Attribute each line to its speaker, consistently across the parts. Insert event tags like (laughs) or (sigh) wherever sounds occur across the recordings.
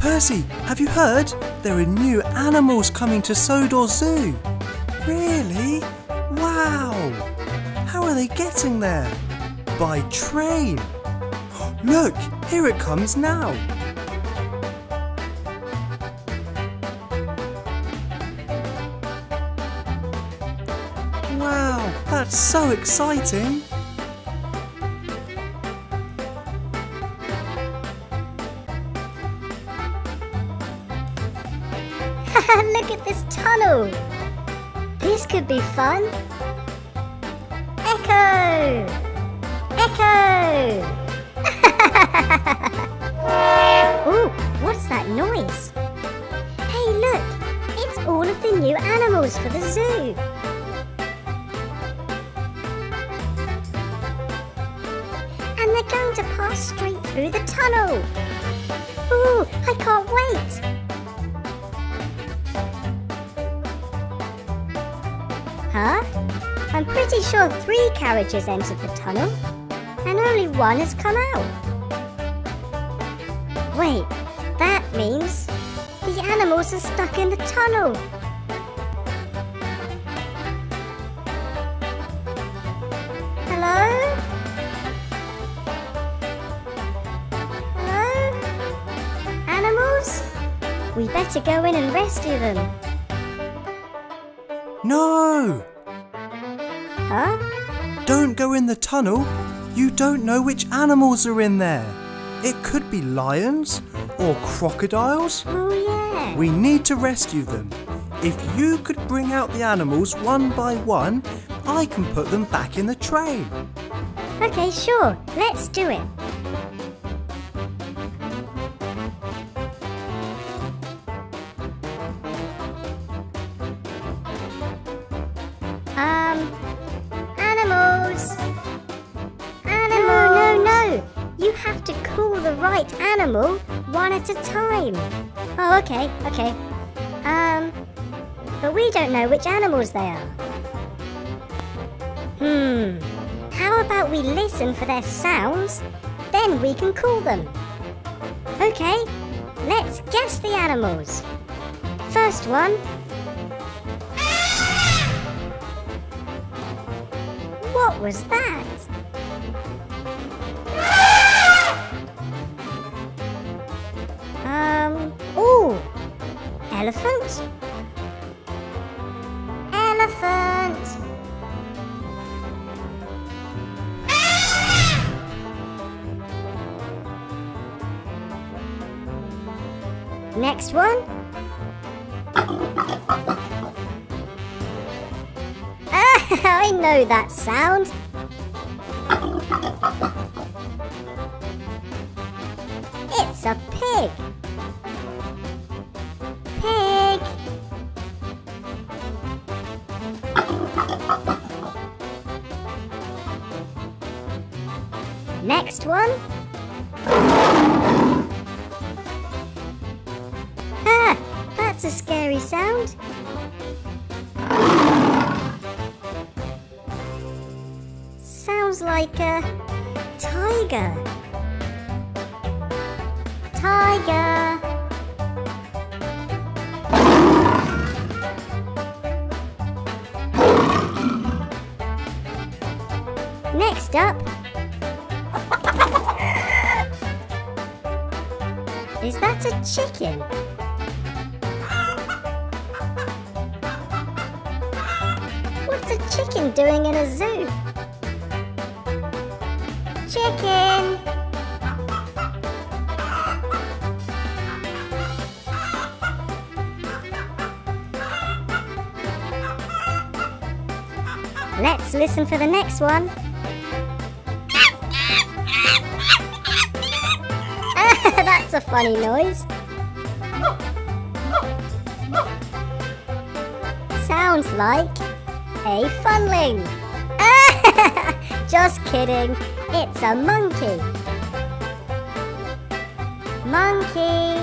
Speaker 1: Percy, have you heard? There are new animals coming to Sodor Zoo. Really? Wow! How are they getting there? By train. Look, here it comes now. Wow, that's so exciting! (laughs)
Speaker 2: Look at this tunnel. This could be fun. Echo! Echo! (laughs) Ooh, what's that noise? Hey, look! It's all of the new animals for the zoo. And they're going to pass straight through the tunnel. Ooh, I can't wait! Huh? I'm pretty sure three carriages entered the tunnel, and only one has come out. Wait, that means the animals are stuck in the tunnel. Hello? Hello? Animals? We better go in and rescue them.
Speaker 1: No!
Speaker 2: Huh?
Speaker 1: Don't go in the tunnel. You don't know which animals are in there. It could be lions or crocodiles.
Speaker 2: Oh, yeah.
Speaker 1: We need to rescue them. If you could bring out the animals one by one, I can put them back in the train.
Speaker 2: Okay, sure. Let's do it. Call the right animal one at a time. Oh, okay, okay. Um, but we don't know which animals they are. Hmm. How about we listen for their sounds? Then we can call them. Okay, let's guess the animals. First one. What was that? Elephant! Next one. Ah, (laughs) I know that sound. It's a pig. Pig. One. Ah, that's a scary sound. Sounds like a tiger. Tiger. Next up. Is that a chicken? What's a chicken doing in a zoo? Chicken! Let's listen for the next one. (laughs) That's a funny noise. Sounds like a funling. (laughs) Just kidding. It's a monkey. Monkey.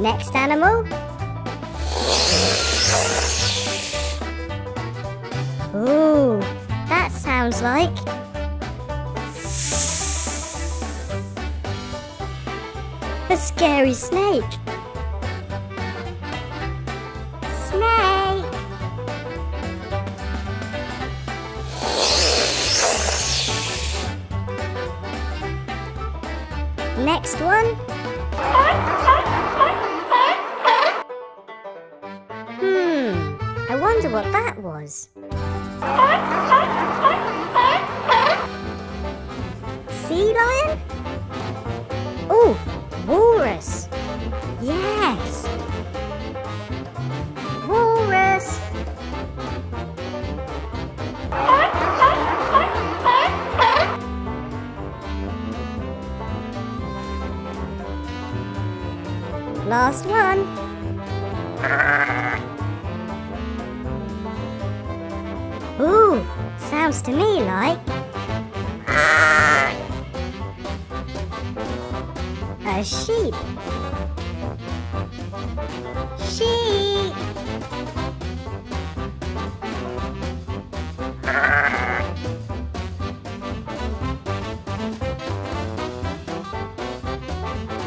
Speaker 2: Next animal. Like. A scary snake. Snake. Next one. Hmm, I wonder what that was. Last one. Ooh, sounds to me like a sheep. Sheep.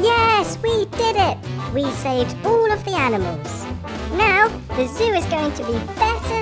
Speaker 2: Yes, we did it! We saved all of the animals. Now, the zoo is going to be better.